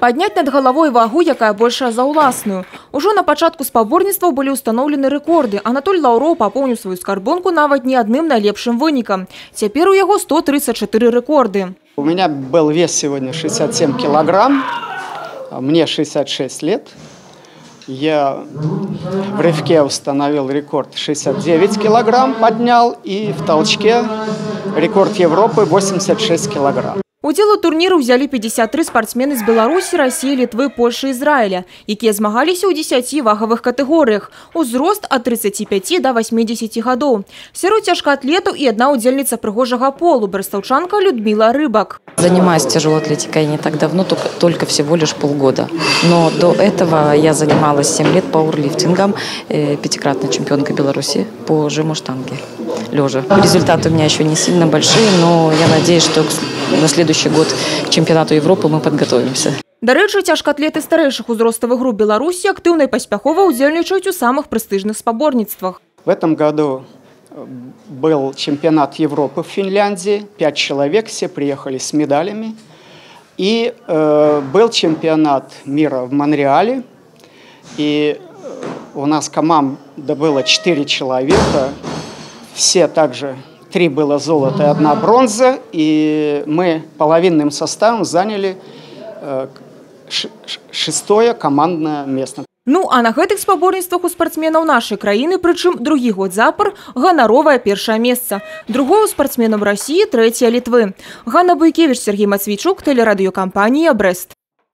Падняць над галавой вагу, якая большая за ўласную. Ужо на пачатку спаборніцтваў былі ўстаноўлены рэкорды. Анатоль Лаўроў папоўніў сваю скарбонку нават не адным найлепшым вынікам. Цяпер у яго 134 рэкорды. У меня был вес сегодня 67 килограмм, а мне 66 лет. Я в рывке установил рекорд 69 килограмм, поднял, и в толчке рекорд Европы 86 килограмм. Удзел у турніру ўзялі 53 спартсмены з Беларусі, Расіі, Літвы, Польшы, Ізраіля, якія змагаліся ў 10 вагавых катэгорыях. Узрост ад 35 до 80 гадоў. Сярод цяжкаатлетаў і адна удзельніца прыгожага полу, брэстаўчанка Людмила Рыбак. Занимаюсь тяжелой атлетикой не так давно, только, только всего лишь полгода. Но до этого я занималась 7 лет пауэрлифтингом, э, пятикратной чемпионкой Беларуси по жиму штанги лежа. Результаты у меня еще не сильно большие, но я надеюсь, что на следующий год к чемпионату Европы мы подготовимся. Дарэчы, цяжкаатлеты старэйшых узроставых груп Беларусі актыўна і паспяхова ўдзельнічаюць у самых прэстыжных спаборніцтвах. В этом году э, был чемпионат Европы в Финляндии. Пять человек, все приехали с медалями. И э, был чемпионат мира в Монреале. И э, у нас команда было четыре человека. Все также три было золото и одна бронза. И мы половинным составом заняли э, шестое командное место. Ну, а на гэтых спаборніцтвах у спартсменаў нашай краіны, прычым другі год запар, ганаровае першае месца. Другое у спартсменаў Расіі, трэцяе Літвы. Ганна Буйкевіч, Сергей Мацвічук, тэлерадыёкампанія «Брэст».